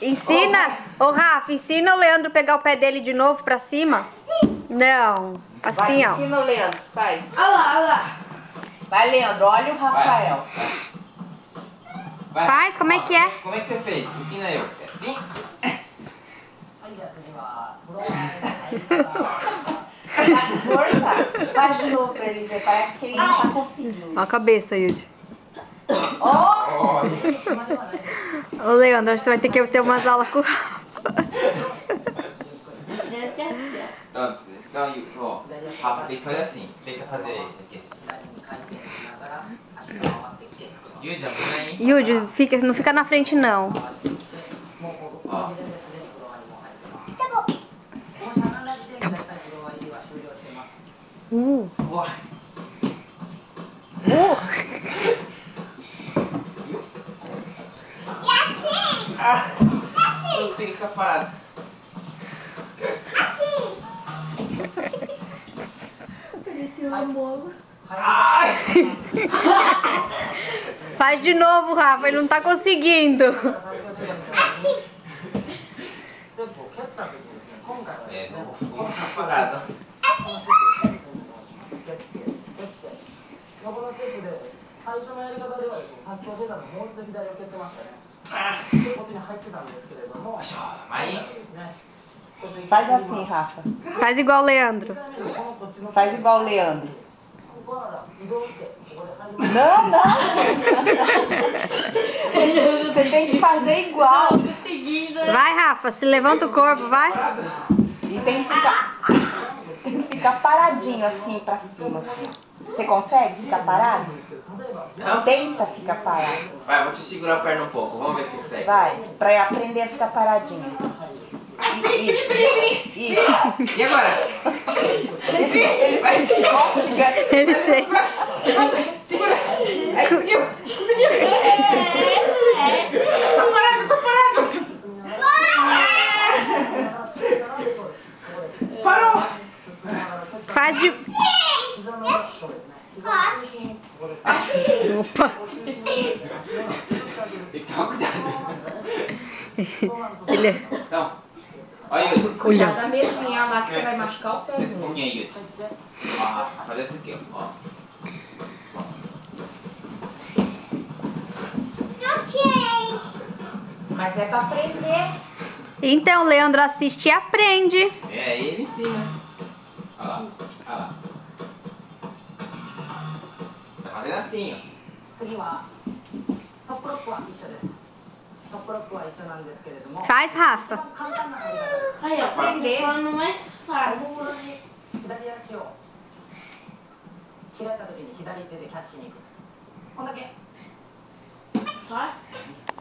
Ensina, ô Rafa, ensina o Leandro a pegar o pé dele de novo pra cima. Não, assim Vai, ó. ensina o Leandro, faz. Olha lá, olha lá. Vai, Leandro, olha o. Rafael. Vai. Faz, como é que é? Como é que você fez? Ensina eu. É assim? Faz força. Faz de novo pra ele ver. Parece que ele não tá conseguindo. Ó a cabeça, Yudi. Ó, Olha. Ô Leandro, que você vai ter que ter umas aulas com o Rafa. Não, não, ó. Rafa, tem que fazer assim. Tenta fazer esse aqui. Yudi, fica, não fica na frente não. Ó. Uh, Ó. uh. Ah, não consegui ficar parado. Ai! Faz de novo, Rafa, ele não tá conseguindo. É, não vou ficar parado. 横のテープで最初のやり方ではですね、さっき出たのもう一度左を蹴ってましたね。 Ah, で、こっちに入ってたんですけれども、 Mas, ó, aí. ですね。こっちに faz assim, Rafa. Faz igual o Leandro. このこっちの Faz igual o Leandro. ここから移動して、ここで入ります。 Não, não. Você tem que fazer igual. Vai, Rafa, se levanta o corpo, vai. E tem que ficar, tem que ficar paradinho assim pra cima. Assim. Você consegue ficar parado? Não? Tenta ficar parado. Vai, vou te segurar a perna um pouco. Vamos ver se consegue. Vai, pra aprender a ficar paradinho. I- Isso, isso. E agora? Ele sei. Segura! Aí, conseguiu! Conseguiu! Tá parado, tá parado! Parou! Faz de. Opa. Tem que tomar cuidado. Ele é. Então, olha, Yudi. Cuidado da mesinha lá que você vai machucar o Esse pezinho. pouquinho aí, Yudi. Ó, fazer isso aqui, ó. Mas é pra aprender. Então, Leandro assiste e aprende. É, ele ensina. 次は、トップロックは一緒です。トップロックは一緒なんですけれども、Faz, Rafa. 簡単な入り方です。Aí, ó, Aprender. falando mais fácil. 左足を開いた時に左手でキャッチに行く。こんだけ。Fácil?